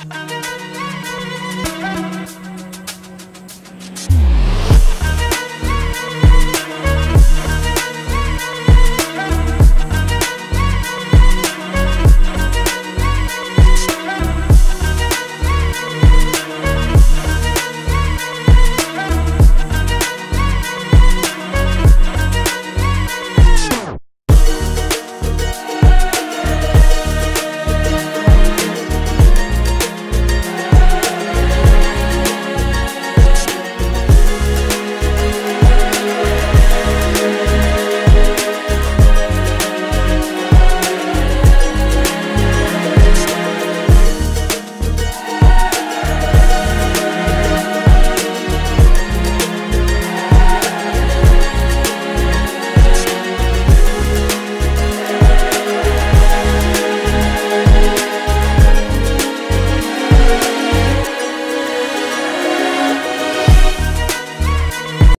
I'm